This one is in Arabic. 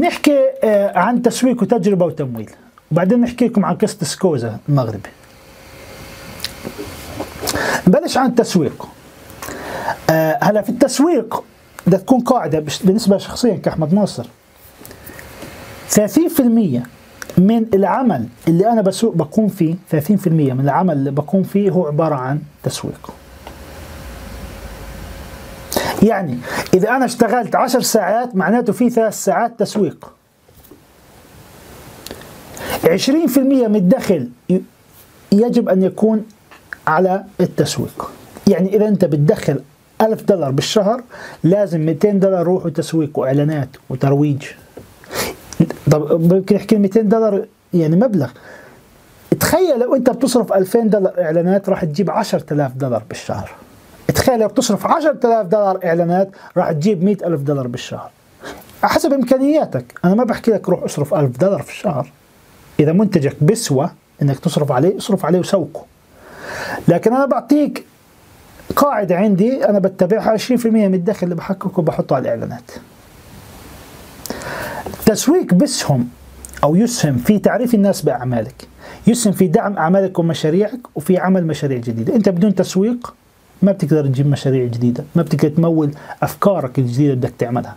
نحكي آه، عن تسويق وتجربة وتمويل. وبعدين نحكي لكم عن قصة سكوزا المغربي. نبلش عن التسويق. آه، هلا في التسويق بدها تكون قاعدة بش- بالنسبة شخصيا كأحمد ناصر. 30% من العمل اللي أنا بسوق بقوم فيه 30% من العمل اللي بقوم فيه هو عبارة عن تسويق. يعني إذا أنا اشتغلت 10 ساعات معناته في ثلاث ساعات تسويق. 20% من الدخل يجب أن يكون على التسويق. يعني إذا أنت بتدخل 1000 دولار بالشهر لازم 200 دولار يروحوا تسويق وإعلانات وترويج. طب ممكن نحكي 200 دولار يعني مبلغ. تخيل لو أنت بتصرف 2000 دولار إعلانات راح تجيب 10000 دولار بالشهر. تخيل بتصرف 10000 دولار إعلانات راح تجيب 100000 دولار بالشهر. حسب إمكانياتك. أنا ما بحكي لك روح اصرف 1000 دولار في الشهر. إذا منتجك بسوى إنك تصرف عليه اصرف عليه وسوقه. لكن أنا بعطيك قاعدة عندي أنا بتبعها 20% من الدخل اللي بحققه بحطه على الإعلانات. التسويق بسهم أو يسهم في تعريف الناس بأعمالك. يسهم في دعم أعمالك ومشاريعك وفي عمل مشاريع جديدة. أنت بدون تسويق ما بتقدر تجيب مشاريع جديدة ما بتقدر تمول أفكارك الجديدة اللي بدك تعملها.